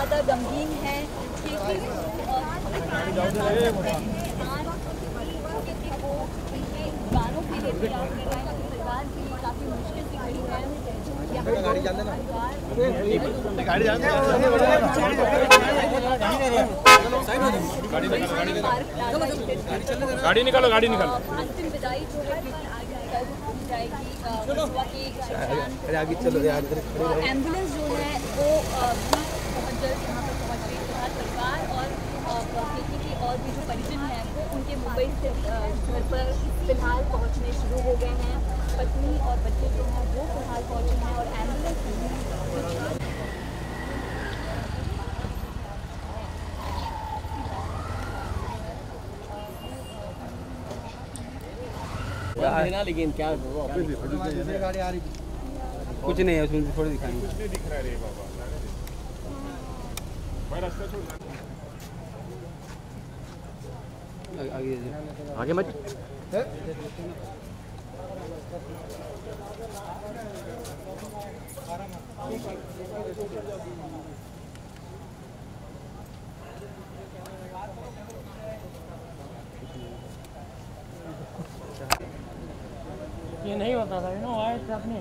गमगीन है कि वो उनके गानों के लिए प्रयास कर रहे हैं परिवार की काफ़ी मुश्किल से खड़ी है। गाड़ी निकालो गाड़ी निकालो। अंतिम विदाई जो है जाएगी आगे चलो यार इधर खड़े रहो। एंबुलेंस जो है वो जल्द यहाँ पर पहुँच रही है। फ़िलहाल परिवार और केके के और भी जो परिजन हैं वो उनके मुंबई से घर पर फ़िलहाल पहुँचने शुरू हो गए हैं। पत्नी और बच्चे जो हैं वो फ़िलहाल पहुँचे हैं और एंबुलेंस भी कुछ लेकिन क्या कुछ नहीं है उसमें थोड़ी दिखाएँगे आगे- आगे मत। ये नहीं होता था ना आए थे अपने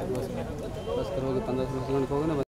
बस करोगे पंद्रह सौ मिनट होगा ना